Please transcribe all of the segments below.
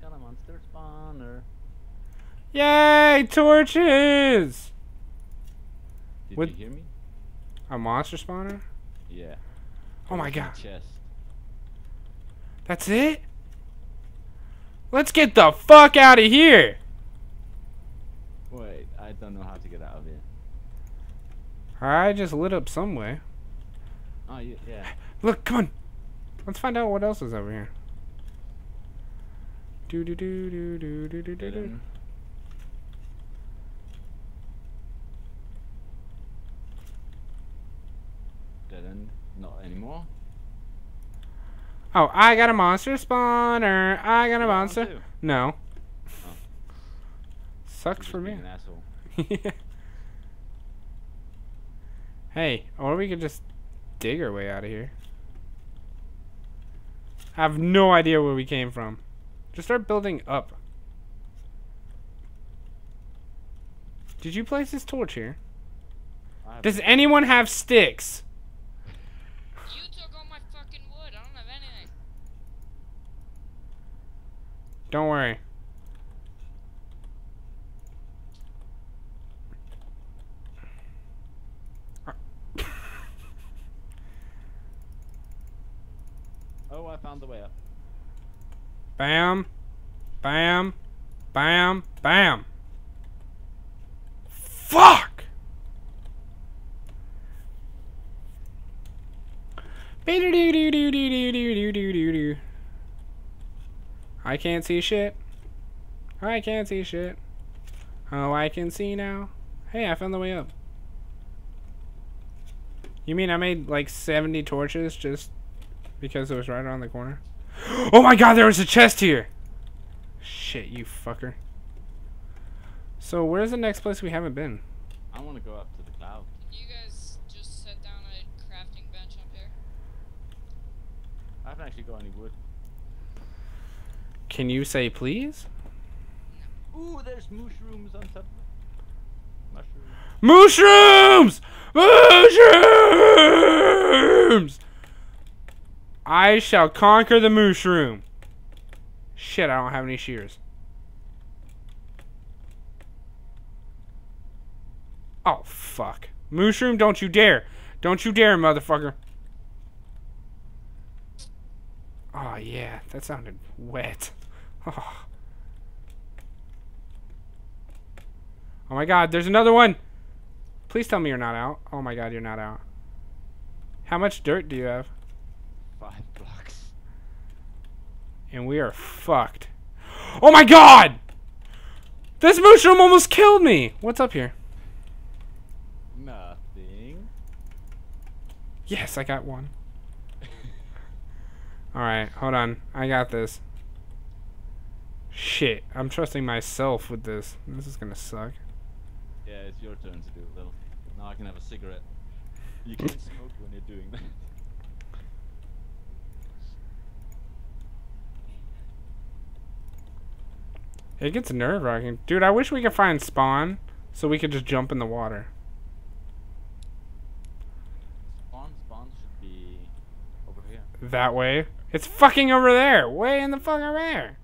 got a monster spawner. Yay, torches! Did What- you hear me? A monster spawner? Yeah. Oh my god. Chest. That's it? Let's get the fuck out of here! Wait, I don't know how to get out of here. I just lit up some way. Oh, yeah. yeah. Look, come on. Let's find out what else is over here. Do do do do do do do do. Dead do. end. Dead end. Not anymore. Oh, I got a monster spawner. I got a monster. No. Oh. Sucks for me. An asshole. hey, or we could just dig our way out of here. I have no idea where we came from. Just start building up. Did you place this torch here? Does anyone have sticks? You took all my fucking wood. I don't have anything. Don't worry. Oh, I found the way up. Bam. Bam. Bam. Bam. Fuck! I can't see shit. I can't see shit. Oh, I can see now. Hey, I found the way up. You mean I made like 70 torches just because it was right around the corner? Oh my god, there was a chest here! Shit, you fucker. So, where's the next place we haven't been? I want to go up to the cloud. Can you guys just set down a crafting bench up here? I haven't actually got any wood. Can you say please? Ooh, there's mushrooms on top. Mushrooms. Mushrooms! Mushrooms! I shall conquer the mushroom. Shit, I don't have any shears. Oh, fuck. Mushroom, don't you dare. Don't you dare, motherfucker. Oh, yeah, that sounded wet. Oh. Oh my god, there's another one! Please tell me you're not out. Oh my god, you're not out. How much dirt do you have? Five blocks. And we are fucked. Oh my god! This mushroom almost killed me! What's up here? Nothing. Yes, I got one. Alright, hold on. I got this. Shit, I'm trusting myself with this. This is gonna suck. Yeah, it's your turn to do it, Lil. Now I can have a cigarette. You can't smoke when you're doing that. It gets nerve wracking. Dude, I wish we could find spawn so we could just jump in the water. Spawn, spawn should be over here. That way. It's fucking over there. Way in the fuck over there.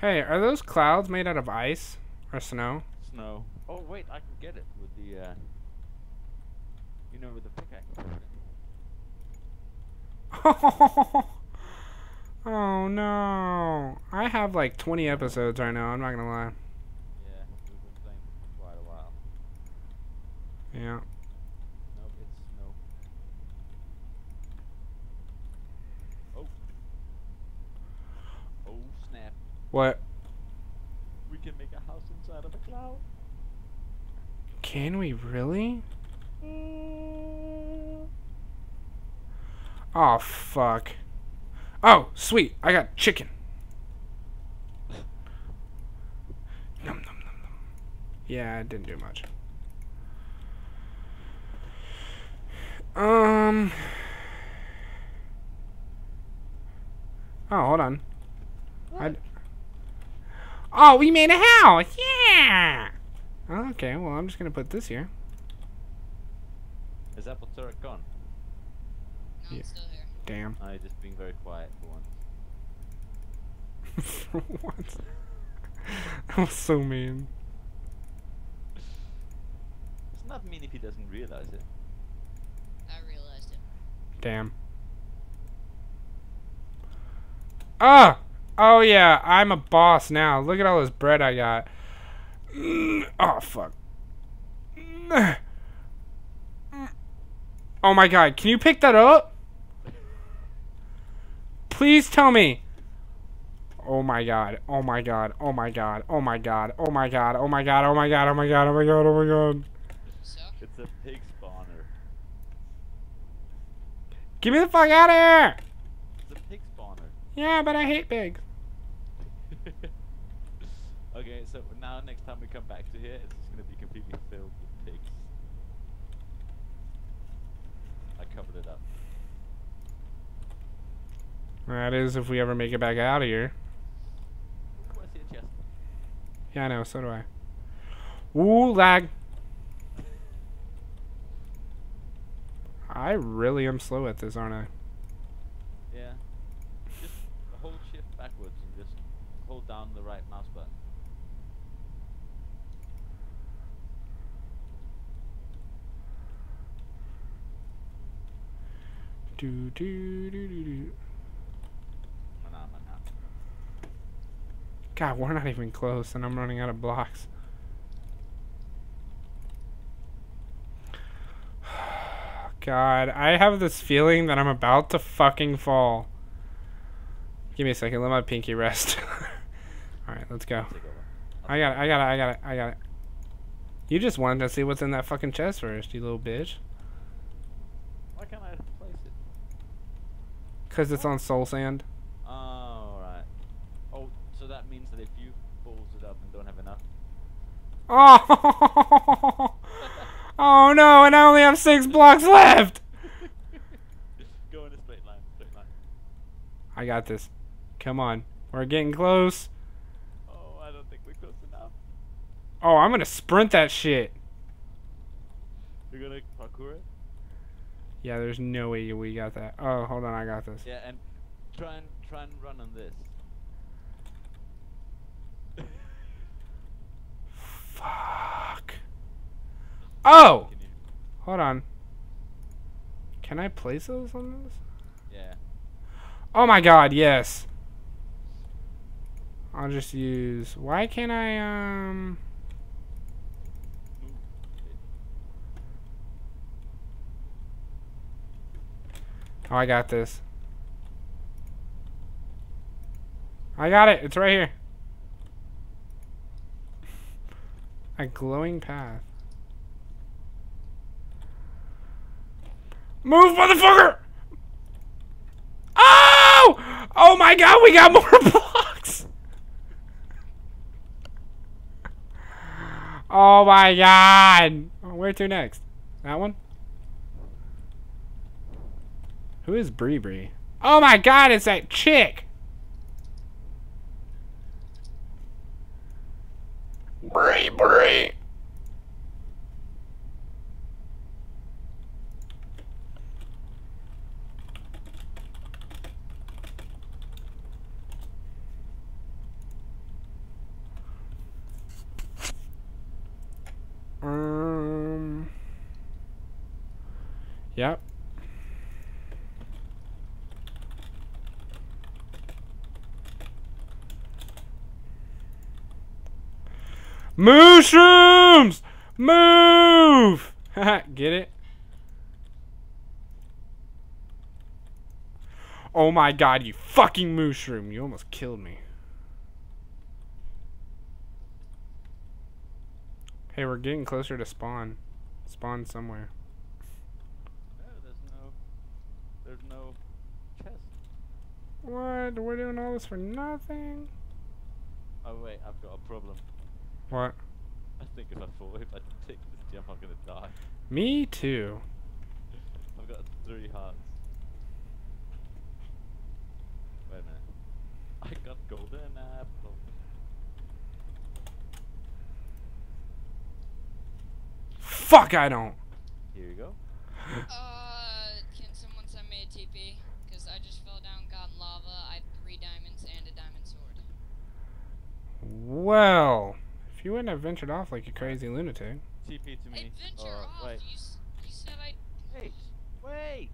Hey, are those clouds made out of ice or snow? Snow. Oh wait, I can get it with the uh you know with the pickaxe. oh no. I have like 20 episodes right now, I'm not gonna lie. Yeah, we've been playing for quite a while. Yeah. Nope, it's snow. Oh. Oh snap. What? We can make a house inside of a cloud. Can we really? Oh, fuck. Oh, sweet. I got chicken. Nom, nom, nom, nom. Yeah, I didn't do much. Um. Oh, hold on. I. Oh, we made a house! Yeah! Okay, well, I'm just gonna put this here. Is Apple Turret gone? No, Yeah. I'm still here. Damn. I just being very quiet for once. For once. that was so mean. It's not mean if he doesn't realize it. I realized it. Damn. Ah! Oh yeah, I'm a boss now. Look at all this bread I got. Mm, Oh fuck. Mm. Oh my god, can you pick that up? Please tell me. Oh my god. Oh my god. Oh my god. Oh my god. Oh my god. Oh my god. Oh my god. Oh my god. Oh my god. Oh my god. It's a pig spawner. Get me the fuck out of here! It's a pig spawner. Yeah, but I hate pigs. okay, so now next time we come back to here, it's just gonna be completely filled with pigs. I covered it up. That is if we ever make it back out of here. Ooh, I see a chest. Yeah, I know, so do I. Ooh, lag. I really am slow at this, aren't I? Yeah. Just hold shift backwards and just hold down the right mouse Do do do do do. God, we're not even close, and I'm running out of blocks. God, I have this feeling that I'm about to fucking fall. Give me a second, let my pinky rest. Alright, let's go. I got it, I got it, I got it, I got it. You just wanted to see what's in that fucking chest first, you little bitch. Why can't I place it? Because it's on soul sand. Oh, right. Oh, so that means that if you balls it up and don't have enough, Oh! oh no, and I only have six blocks left! go in a straight line. Straight line. I got this. Come on. We're getting close. Oh, I don't think we're close enough. Oh, I'm gonna sprint that shit. You're gonna? Yeah, there's no way we got that. Oh, hold on, I got this. Yeah, and try and try and run on this. Fuck. Oh! Hold on. Can I place those on this? Yeah. Oh my god, yes. I'll just use. Why can't I, um. Move. Oh, I got this. I got it. It's right here. A glowing path. Move, motherfucker! Oh! Oh my god, we got more blocks! Oh my god! Where to next? That one? Who is Bree Bree? Oh my god, it's that chick! Bree Bree! Um. Yep. Mushrooms! Move! Get it? Oh my god, you fucking mushroom. You almost killed me. Hey, we're getting closer to spawn. Spawn somewhere. No, there's no. There's no chest. What? We're doing all this for nothing? Oh wait, I've got a problem. What? I think if I fall, if I take this jump, I'm gonna die. Me too. I've got three hearts. Wait a minute. I got golden apple. Fuck, I don't. Here you go. Uh, can someone send me a TP? Because I just fell down, got lava. I have three diamonds and a diamond sword. Well, if you wouldn't have ventured off like a crazy lunatic. TP to me. Adventure or, off. Wait, You, you said I. wait, wait.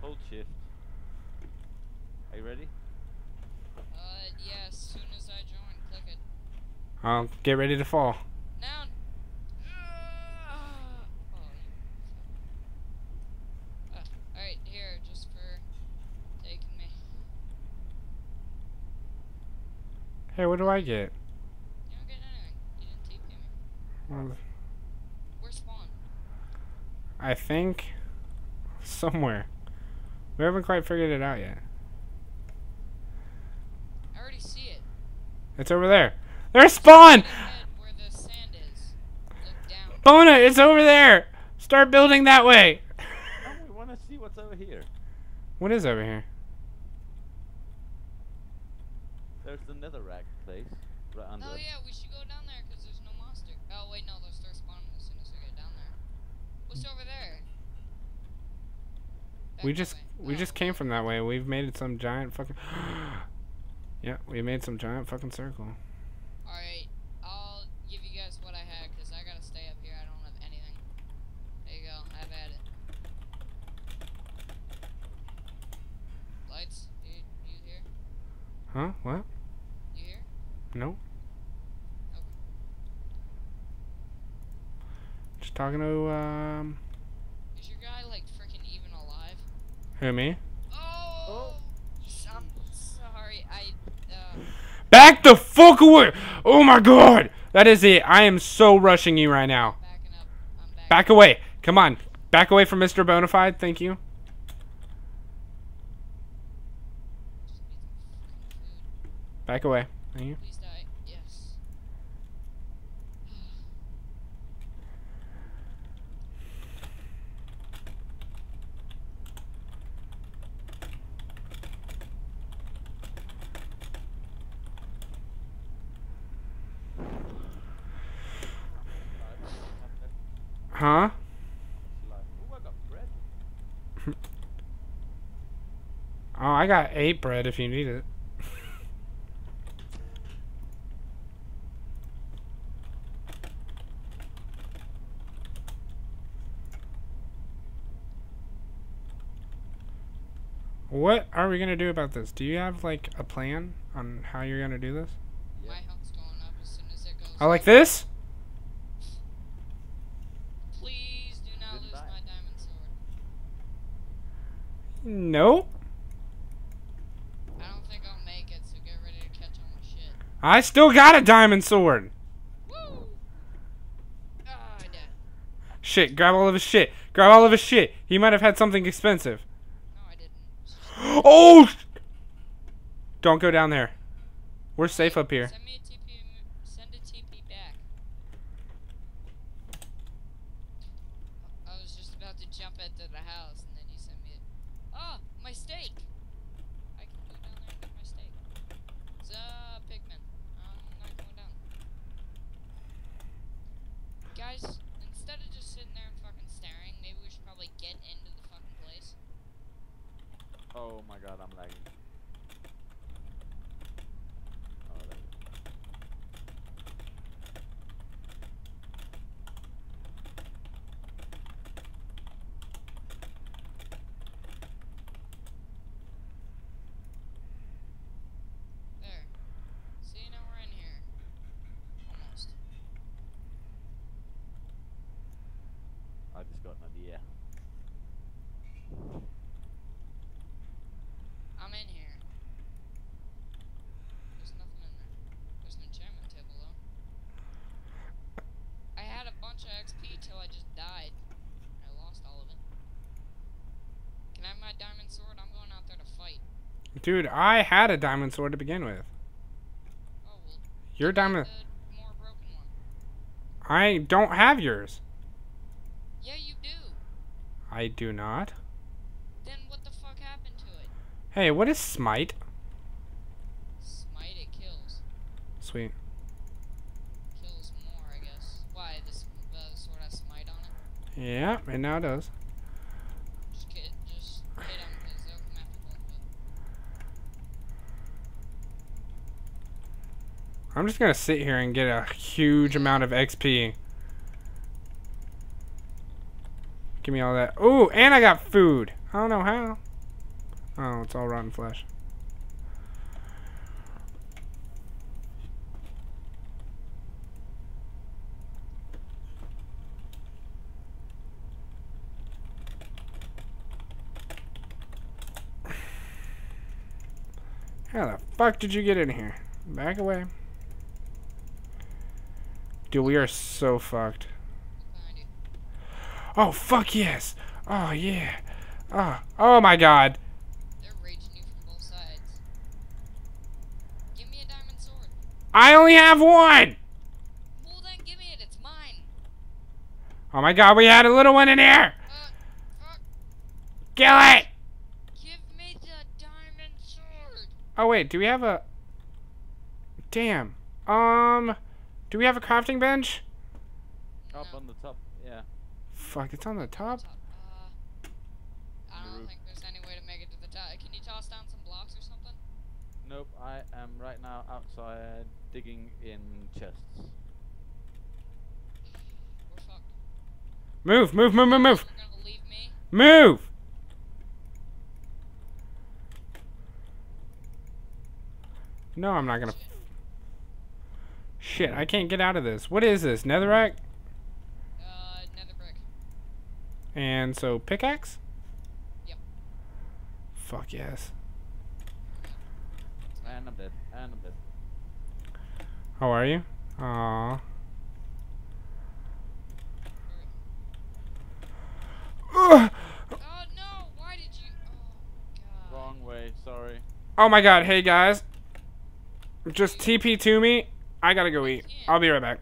Hold shift. Are you ready? Uh, yeah. As soon as I join, click it. Um, get ready to fall. Now. Uh, oh, you. Uh, Alright, here, just for taking me. Hey, what do I get? You don't get anything. You didn't TP me. Well, Where's spawn? I think somewhere. We haven't quite figured it out yet. I already see it. It's over there. There's spawn! Where the sand is. Look down. Bona, it's over there! Start building that way! No, we want to see what's over here. What is over here? There's the netherrack place right under. Oh yeah, we should go down there because there's no monster. Oh wait, no, they'll start spawning as soon as we get down there. What's over there? We just we Oh, just came from that way. We've made it some giant fucking Yeah, we made some giant fucking circle. Alright, I'll give you guys what I had because I gotta stay up here. I don't have anything. There you go. I've had it. Lights? You, you here? Huh? What? You here? No. Okay. Just talking to um Is your guy like freaking even alive? who me? Oh! I'm sorry. I, uh. Back the fuck away! Oh my god! That is it. I am so rushing you right now. Backing up. I'm back. Back away. Come on. Back away from Mr. Bonafide. Thank you. Just need some freaking food. Back away. Thank you. Please die. Yes. Huh? Oh, I got bread. Oh, I got eight bread if you need it. What are we gonna do about this? Do you have like a plan on how you're gonna do this? My health's going up as soon as it goes. Oh, I like this. Please do not lose Goodbye. my diamond sword. Nope. I don't think I'll make it, so get ready to catch all my shit. I still got a diamond sword. Woo! Ah, I died. Shit, grab all of his shit. Grab all of his shit. He might have had something expensive. No, I didn't. Oh! Don't go down there. We're safe up here. Send me a TP. Send a TP back. I was just about to jump into the house, and then you sent me. A... Oh, my steak. I can go down there and get my steak. It's uh, pigman. I'm not going down. Guys, instead of just sitting there and fucking staring, maybe we should probably get into the fucking place. Oh my god, I'm lagging. got a diamond sword, I'm going out there to fight. Dude, I had a diamond sword to begin with. Oh, well, Your diamond... I don't have yours. Yeah, you do. I do not. Then what the fuck happened to it? Hey, what is smite? Smite, it kills. Sweet. Kills more, I guess. Why, this uh, sword has smite on it? Yeah, and now it does. I'm just gonna sit here and get a huge amount of XP. Give me all that. Ooh, and I got food. I don't know how. Oh, it's all rotten flesh. How the fuck did you get in here? Back away. Dude, we are so fucked. Oh, fuck yes. Oh, yeah. Oh, oh my god. I only have one. Well then, give me it. It's mine. Oh my god, we had a little one in here. Uh, fuck. Kill it. Give me the diamond sword. Oh, wait, do we have a... Damn. Um, do we have a crafting bench? Up No. on the top. Yeah. Fuck, it's on the top. Top. Uh, I don't roof. think there's any way to make it to the top. Can you toss down some blocks or something? Nope. I am right now outside digging in chests. We're fucked. Move, move, move, move, move. You're gonna leave me? Move. No, I'm not gonna... Shit, I can't get out of this. What is this? Netherrack? Uh, nether brick. And so, pickaxe? Yep. Fuck yes. And I'm dead. And I'm dead. How are you? Aww. Ugh. Oh no! Why did you? Oh god. Wrong way. Sorry. Oh my god, hey guys. Just TP to me. I gotta go eat. I'll be right back.